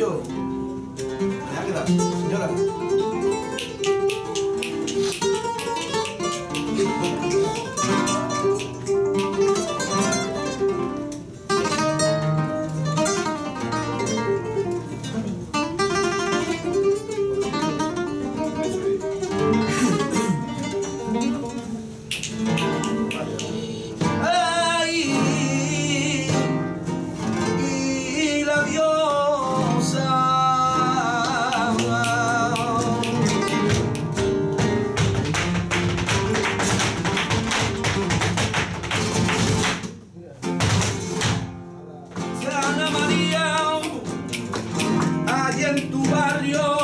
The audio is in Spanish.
yo. Señora. en tu barrio.